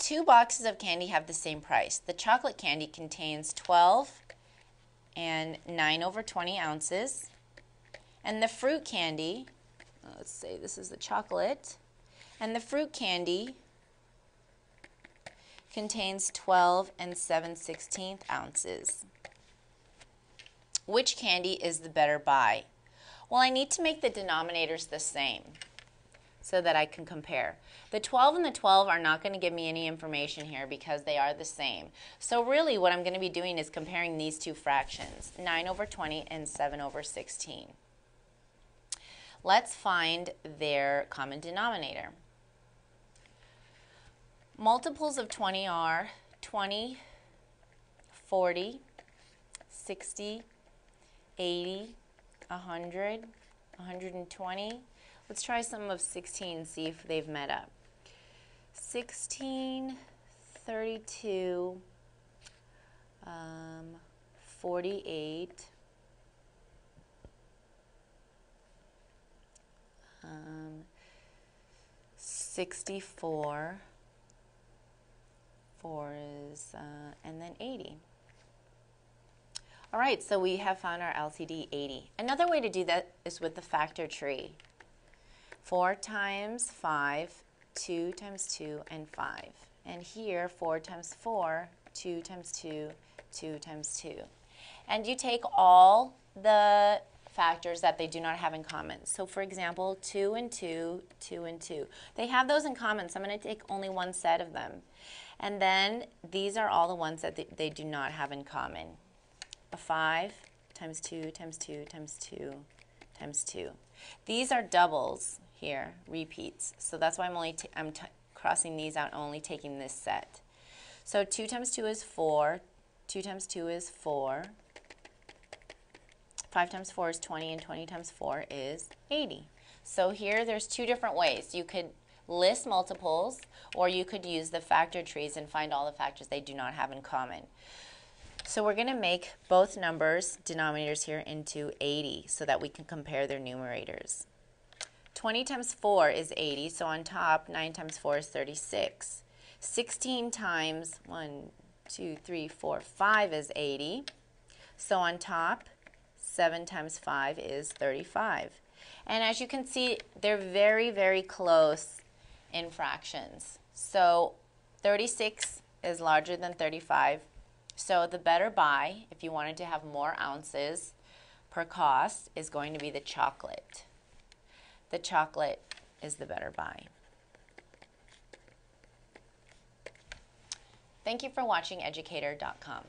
two boxes of candy have the same price. The chocolate candy contains 12 and 9 over 20 ounces. And the fruit candy, let's say this is the chocolate, and the fruit candy contains 12 and 7 16th ounces. Which candy is the better buy? Well, I need to make the denominators the same so that I can compare. The 12 and the 12 are not going to give me any information here because they are the same. So really what I'm going to be doing is comparing these two fractions, 9 over 20 and 7 over 16. Let's find their common denominator. Multiples of 20 are 20, 40, 60, 80, 100, 120. Let's try some of 16 and see if they've met up. 16, 32, um, 48, um, 64, 4 is, uh, and then 80. All right, so we have found our LCD 80. Another way to do that is with the factor tree. 4 times 5, 2 times 2, and 5. And here, 4 times 4, 2 times 2, 2 times 2. And you take all the factors that they do not have in common. So for example, 2 and 2, 2 and 2. They have those in common, so I'm going to take only one set of them. And then these are all the ones that they do not have in common a 5 times 2 times 2 times 2 times 2. These are doubles here, repeats. So that's why I'm only I'm crossing these out, only taking this set. So 2 times 2 is 4. 2 times 2 is 4. 5 times 4 is 20, and 20 times 4 is 80. So here there's two different ways. You could list multiples, or you could use the factor trees and find all the factors they do not have in common. So we're going to make both numbers, denominators here, into 80 so that we can compare their numerators. 20 times 4 is 80, so on top, 9 times 4 is 36. 16 times 1, 2, 3, 4, 5 is 80. So on top, 7 times 5 is 35. And as you can see, they're very, very close in fractions. So 36 is larger than 35. So the better buy, if you wanted to have more ounces per cost, is going to be the chocolate. The chocolate is the better buy. Thank you for watching educator.com.